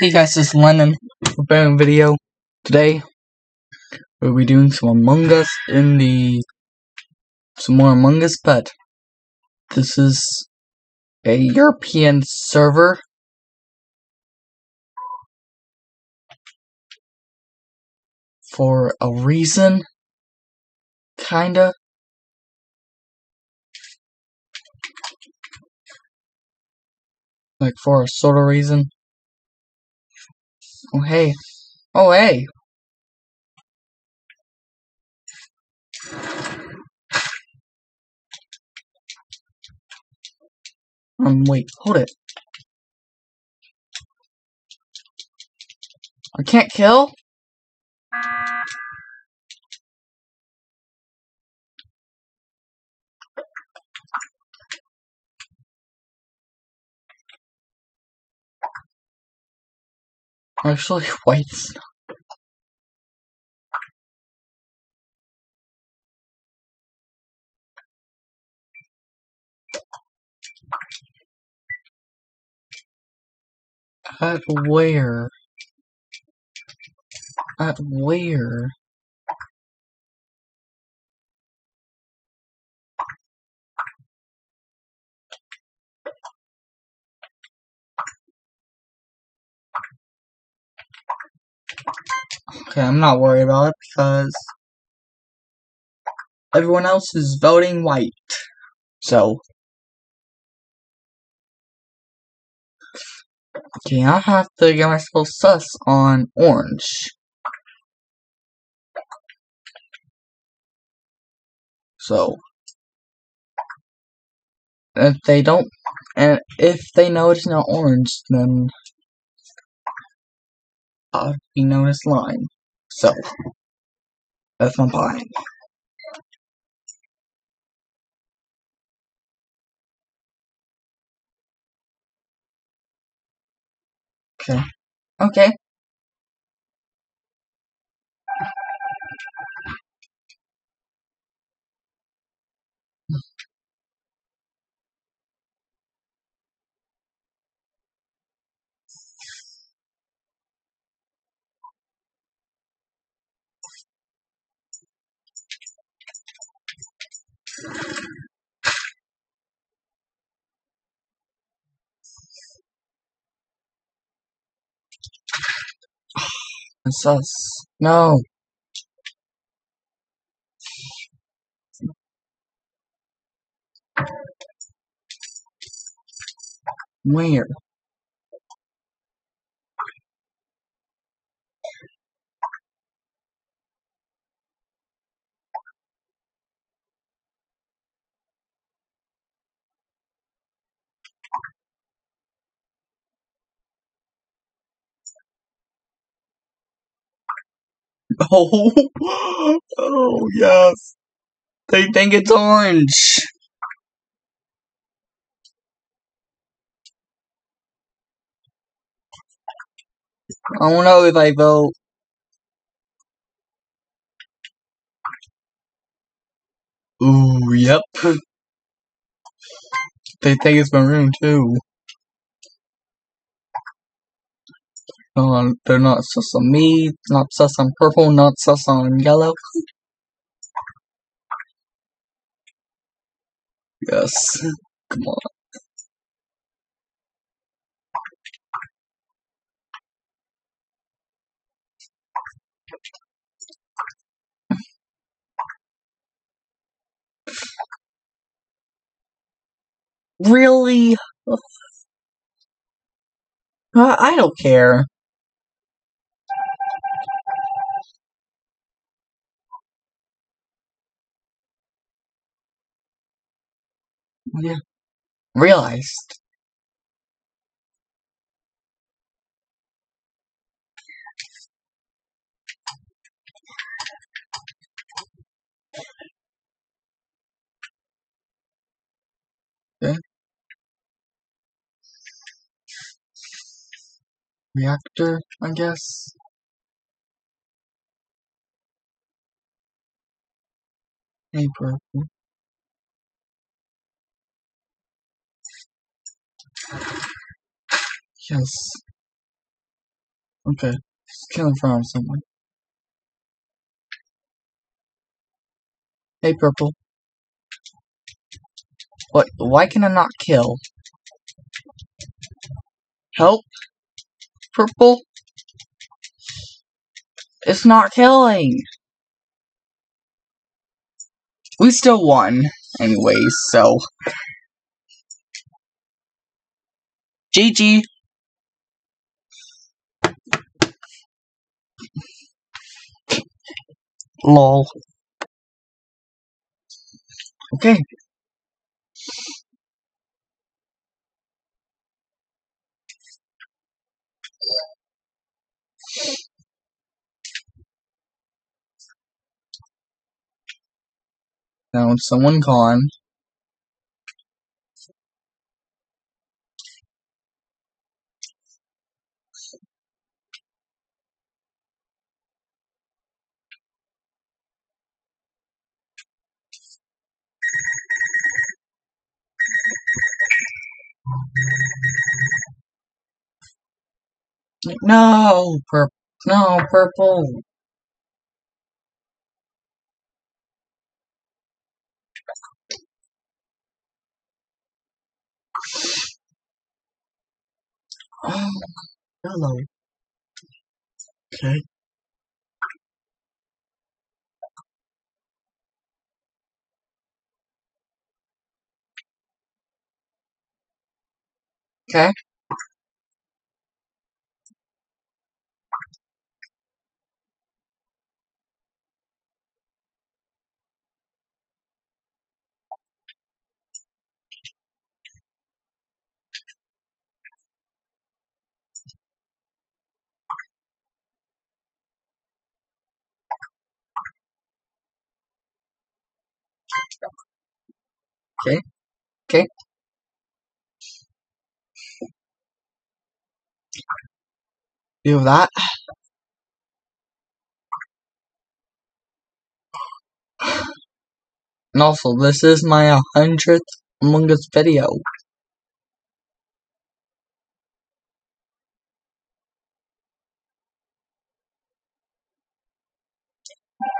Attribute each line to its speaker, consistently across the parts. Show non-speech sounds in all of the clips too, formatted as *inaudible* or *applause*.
Speaker 1: Hey guys, this is Lennon. We're video. Today, we'll be doing some Among Us in the... Some more Among Us, but... This is... A European server. For a reason. Kinda. Like for a sort of reason. Oh hey. Oh hey. Um wait, hold it. I can't kill? Actually, *laughs* white's At where? At where? Okay, I'm not worried about it because everyone else is voting white. So, okay, I have to get myself sus on orange. So, if they don't, and if they know it's not orange, then Be known as lime. So, that's my plan. Okay. Okay. Sus. No. Where? Oh, *laughs* oh yes. They think it's orange. I don't know if I vote. Ooh, yep. They think it's maroon too. Uh, they're not sus on me, not sus on purple, not sus on yellow. Yes. Come on. Really? *sighs* I don't care. Yeah. Realized. Okay. Reactor, I guess. Hey, purple. Yes. Okay. Just kill in front someone. Hey, purple. What? Why can I not kill? Help? Purple? It's not killing! We still won, anyways, so. GG! LOL. Okay. Found someone gone. No, purple. No, purple. Oh, hello. Okay. Okay. Okay. Okay. Do that. And also, this is my 100th Among Us video.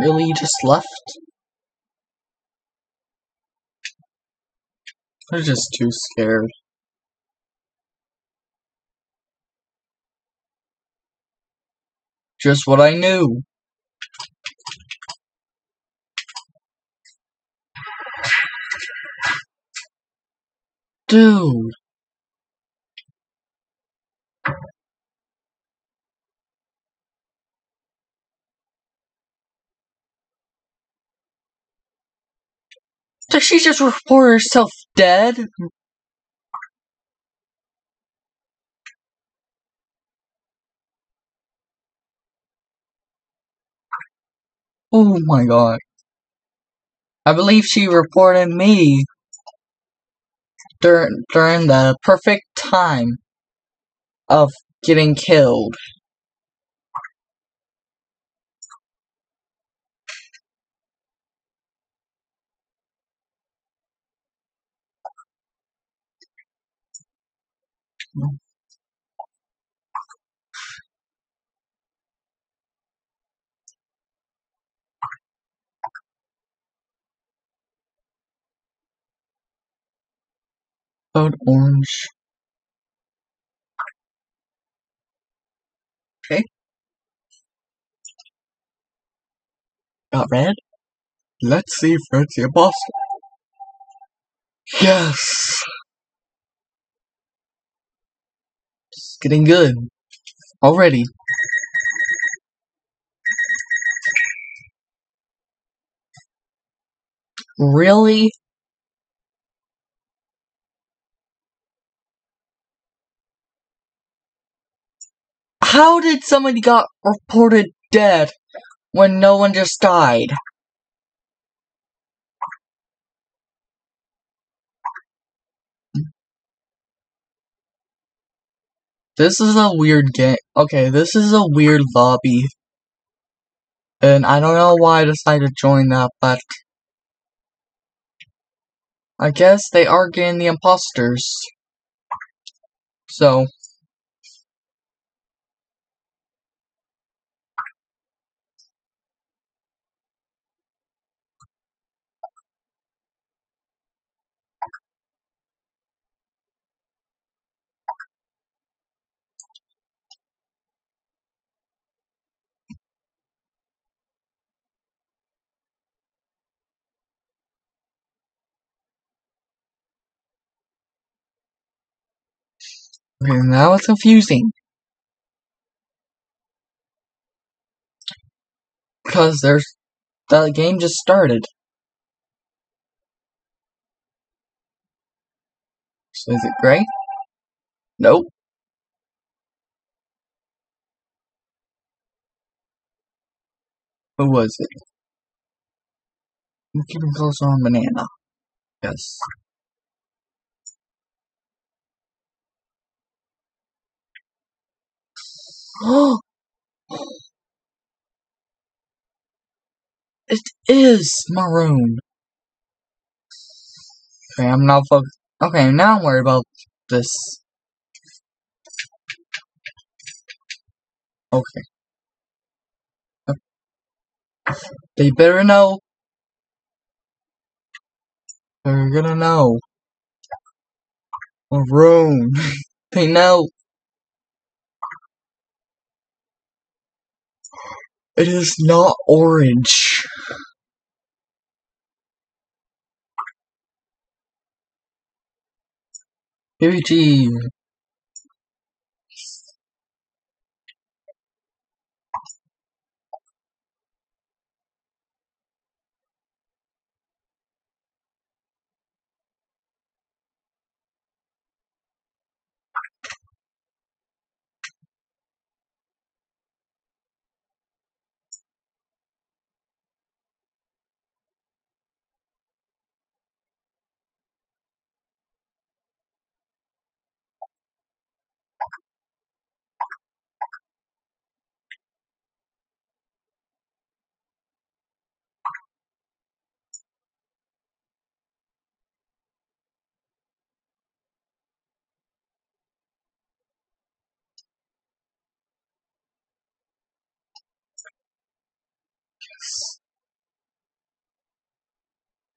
Speaker 1: Really, just left? I'm just too scared. Just what I knew. Dude. Did she just report herself dead? Oh my god. I believe she reported me during, during the perfect time of getting killed. Code orange. Okay. Got red. Let's see if Red's the imposter. Yes! It's getting good. Already. Really? How did somebody got reported dead when no one just died? This is a weird game. Okay, this is a weird lobby. And I don't know why I decided to join that, but... I guess they are getting the imposters. So... Now it's confusing. Because there's the game just started. So is it gray? Nope. Who was it? I'm keeping closer on banana. Yes. *gasps* it is maroon. Okay, I'm not focused. Okay, now I'm worried about this. Okay. Uh, they better know. They're gonna know. Maroon. *laughs* they know. It is not orange. PBG.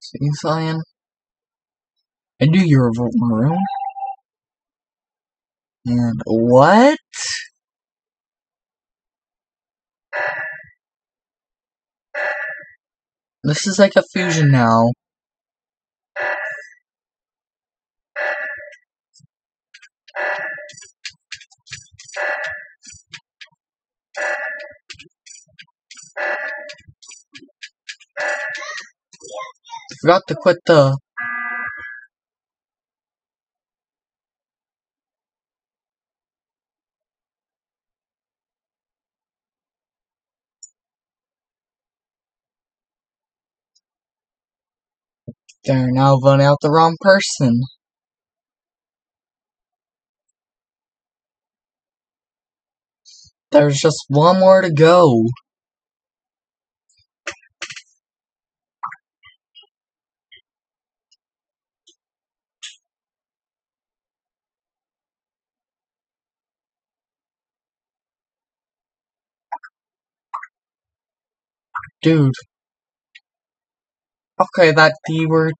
Speaker 1: See, Cyan? I knew you were voting maroon. And what? This is like a fusion now. Forgot to quit the They're now voting out the wrong person. There's just one more to go. Dude. Okay, that D word.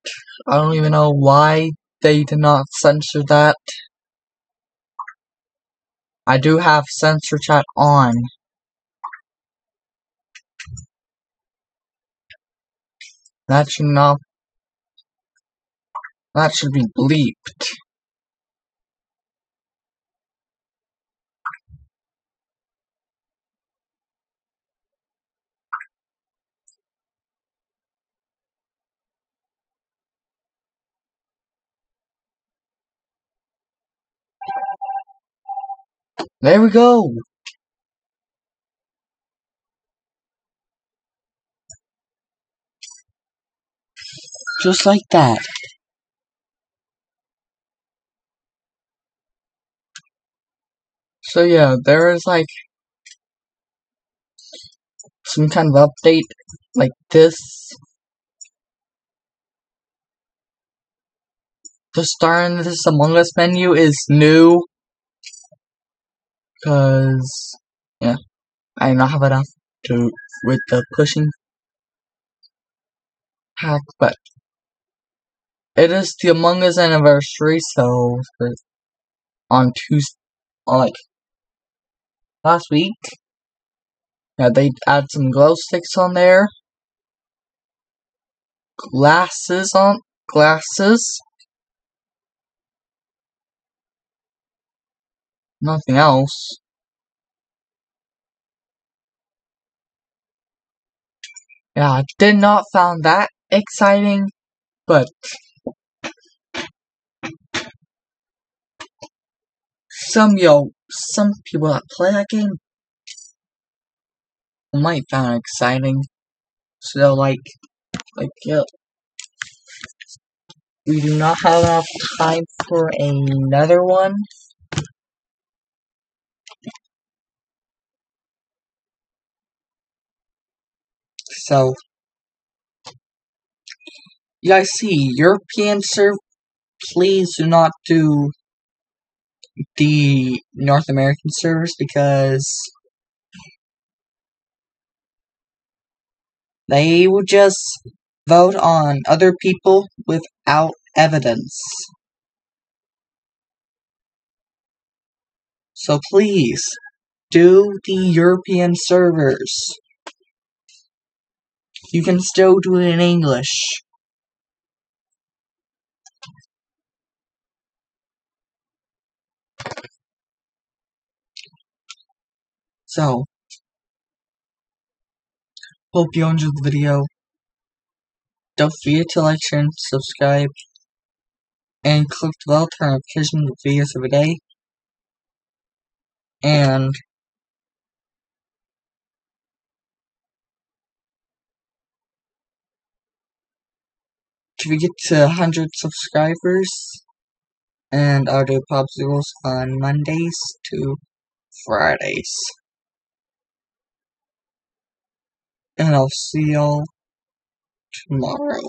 Speaker 1: I don't even know why they did not censor that. I do have censor chat on. That should not. That should be bleeped. There we go. Just like that. So yeah, there is like some kind of update like this. The star in this Among Us menu is new. Cause yeah, I do not have enough to with the pushing hack, but it is the Among Us anniversary, so on Tuesday, like last week, yeah, they add some glow sticks on there, glasses on glasses, nothing else. Yeah, I did not found that exciting, but some yo some people that play that game might find it exciting. So like like yeah. We do not have enough time for another one. So, you guys see, European serve, please do not do the North American servers because they will just vote on other people without evidence. So please, do the European servers. You can still do it in English. So, hope you enjoyed the video. Don't forget to like, share, and subscribe. And click the bell to of videos every day. And if we get to 100 subscribers, and I'll do popsicles on Mondays to Fridays. And I'll see y'all tomorrow.